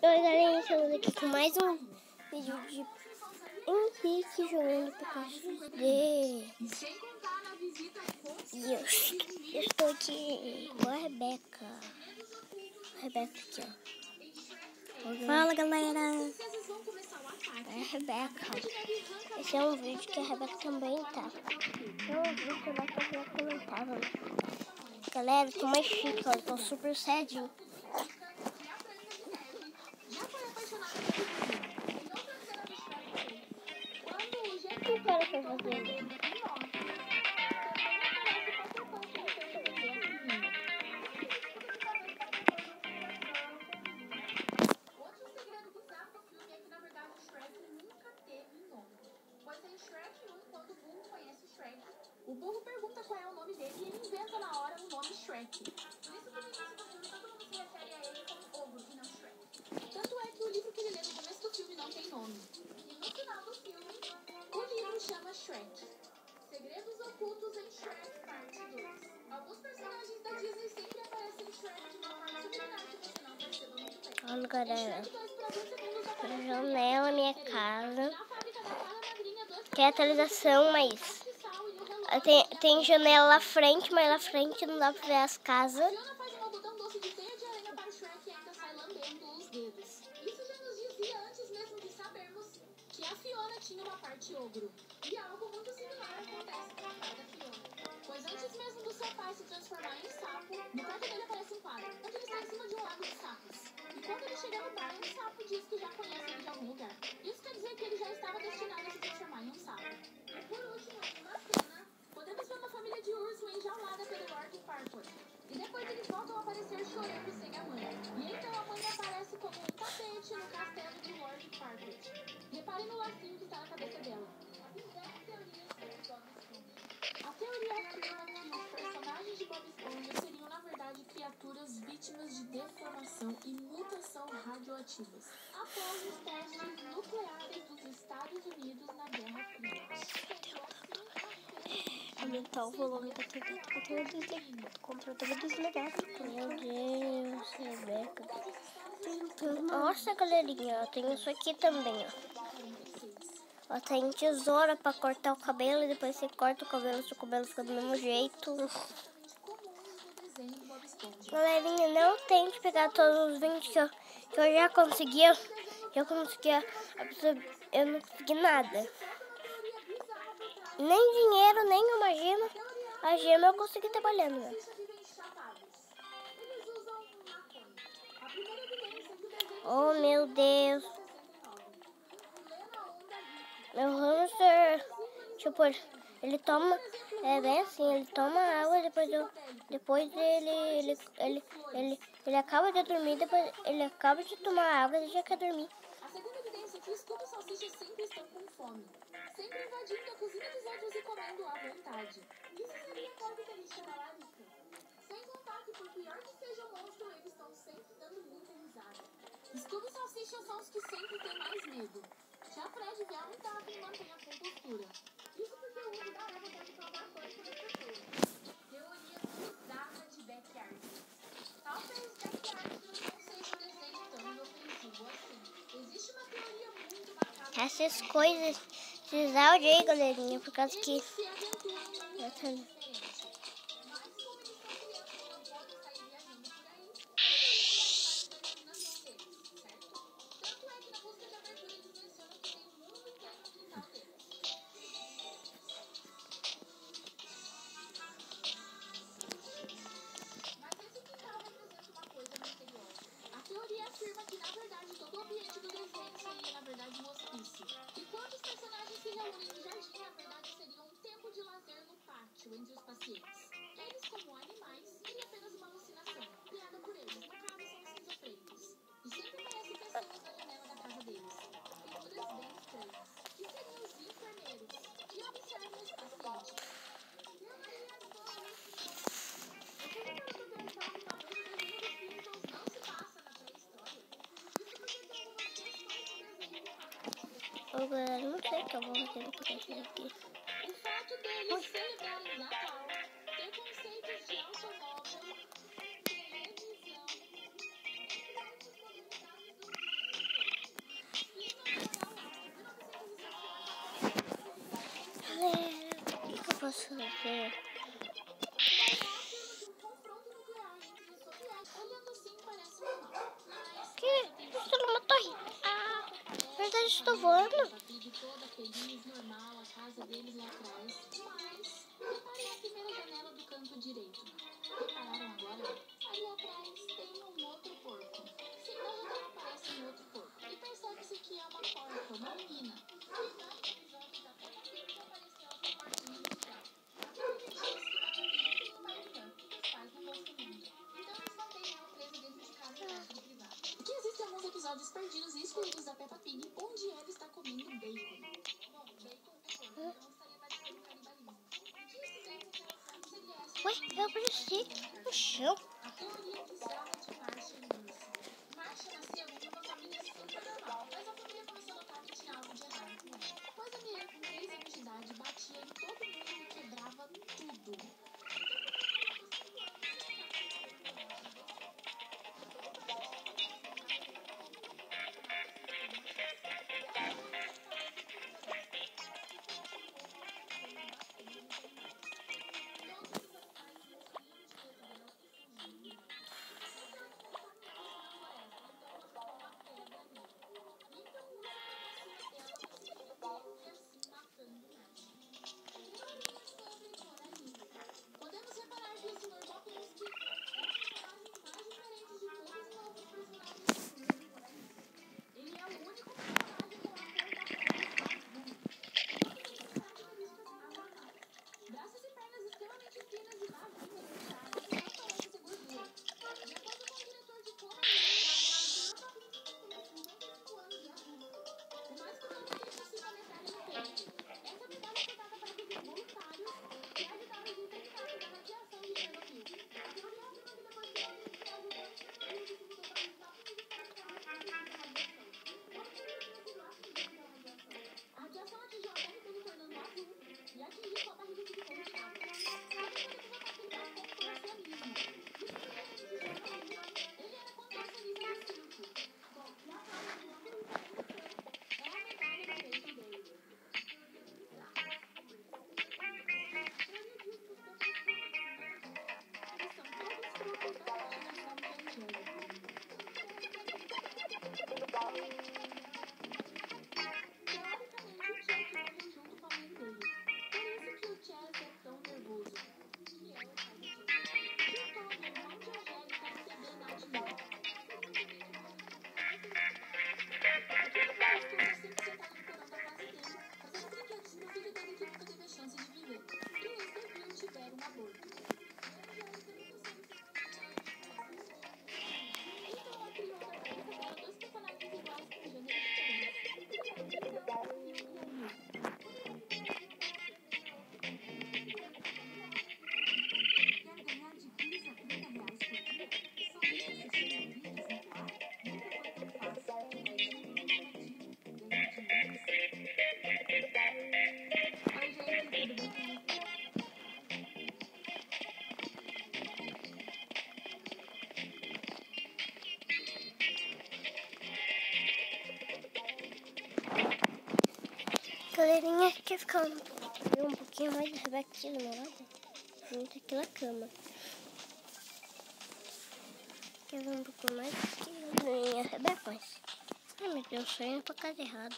Oi galera, estamos aqui com mais um vídeo de Henrique jogando Pikachu D. E eu, eu estou aqui com a Rebeca. A Rebeca aqui, ó. Fala galera! É a Rebeca. Esse é um vídeo que a Rebeca também tá. É um vídeo que a Rebeca comentava. Né? Galera, tô mais chique, ó. Tô super cedinho. Que o cara ocultos em Shrek, parte 2. Alguns personagens da Disney sempre aparecem em Shrek de uma forma subliminar que você não perceba muito bem. Olha, galera. Janela, minha casa. Tem atualização, mas tem, tem janela lá frente, mas lá frente não dá pra ver as casas. Isso já nos dizia antes mesmo de sabermos que a Fiona tinha uma parte ogro. E algo muito similar acontece com a da Fiona. Pois antes mesmo do seu pai se transformar em sapo, no quarto dele aparece um quadro, onde ele está em cima de um lago de sapos. E quando ele chega no bar, um sapo diz que já conhece e mutação radioativas após os testes nucleares dos Estados Unidos na Guerra Fria. Aumentar o volume da TV do controle desligado. O controle tava desligado. Meu Deus, Rebeca. Nossa, galerinha, tem isso aqui também, ó. Ó, tem tesoura pra cortar o cabelo e depois você corta o cabelo, seu cabelo fica do mesmo jeito. Galerinha, não tente pegar todos os 20 que eu, que eu já consegui. Eu consegui Eu não consegui nada. Nem dinheiro, nem uma gema. A gema eu consegui trabalhando. Né? Oh, meu Deus. Meu hamster, tipo, ele toma, é bem assim, ele toma água, depois, eu, depois ele, ele, ele, ele, ele acaba de dormir, depois ele acaba de tomar água e já quer dormir. A segunda evidência é que os Scooby Salsicha sempre estão com fome. Sempre invadindo a cozinha dos outros e comendo à vontade. Isso seria a. Sem contar que, por pior que seja o monstro, eles estão sempre dando muita risada. Scooby Salsicha são os que sempre têm mais medo. Já Fred vê a e mantém a compostura. Essas coisas, esses áudios aí, galerinha, por causa que. galera, não sei o que eu vou fazer com vocês aqui. O fato deles Ui. celebrarem o ter preconceitos de automóvel, televisão, Galera, o que, que eu posso fazer? gravando. Mas, episódios perdidos e excluídos da Peppa Pig, onde ela está comendo bacon. Bom, bacon é quando não estaria canibalismo. Ué, eu no chão. Galerinha, quer ficar um, pouquinho mais aqui no é? meu lado? Junto aqui na cama. Quer ver um pouco mais aqui na minha rebecões? Ai meu Deus, eu saindo pra casa errada.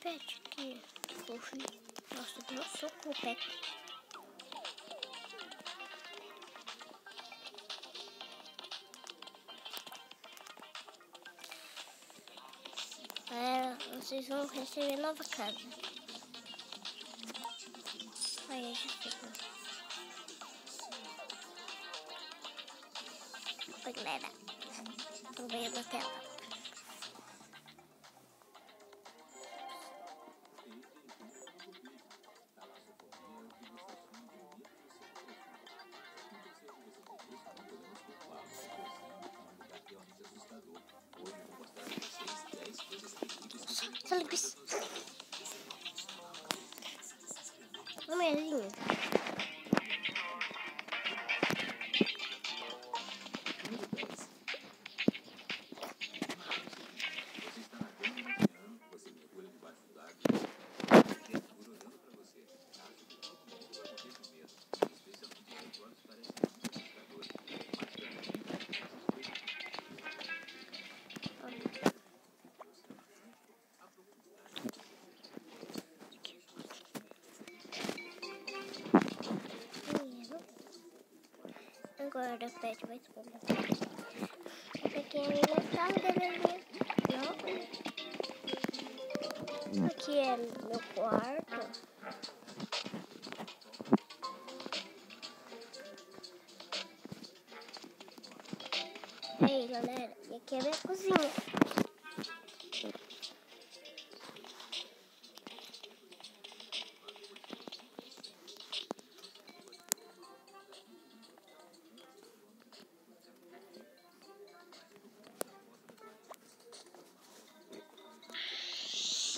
Pet aqui, fofinho. Nossa, deu soco o pet. É, vocês vão receber nova casa. Aí, já ficou. Oi, galera. tô vendo a tela? Saligris. Agora pede vai esconder. Aqui é sala, galerinha. Não. Aqui é meu quarto. Aí, galera, e aqui é minha cozinha.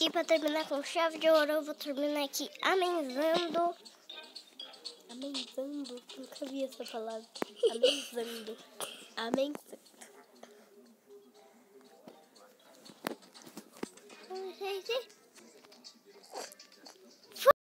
E para terminar com chave de ouro, eu vou terminar aqui amenzando. Amenzando, nunca vi essa palavra. Amenzando. Amenzando. Gente,